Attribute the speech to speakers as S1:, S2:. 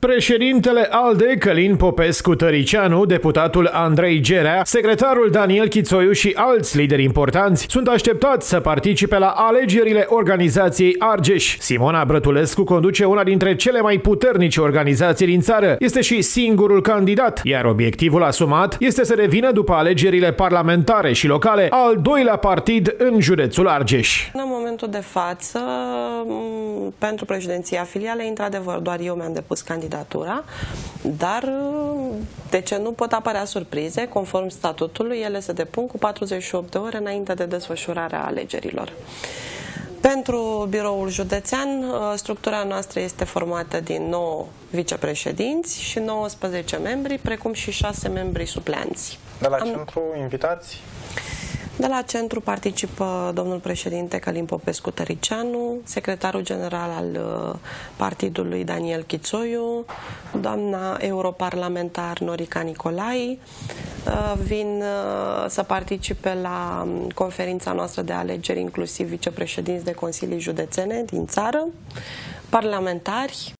S1: Președintele ALDE, Călin Popescu Tăricianu, deputatul Andrei Gerea, secretarul Daniel Chițoiu și alți lideri importanți sunt așteptați să participe la alegerile organizației Argeș. Simona Brătulescu conduce una dintre cele mai puternice organizații din țară. Este și singurul candidat, iar obiectivul asumat este să revină după alegerile parlamentare și locale al doilea partid în județul Argeș.
S2: În momentul de față, pentru președinția filiale, într-adevăr, doar eu mi-am depus candidat candidatura, dar de ce nu pot apărea surprize? Conform statutului, ele se depun cu 48 de ore înainte de desfășurarea alegerilor. Pentru biroul județean, structura noastră este formată din 9 vicepreședinți și 19 membri, precum și 6 membri supleanți.
S3: De la Am... centru, invitați?
S2: De la centru participă domnul președinte Călim Popescu Tăricianu, secretarul general al uh, partidului Daniel Chițoiu, doamna europarlamentar Norica Nicolai. Uh, vin uh, să participe la um, conferința noastră de alegeri, inclusiv vicepreședinți de consilii județene din țară, parlamentari,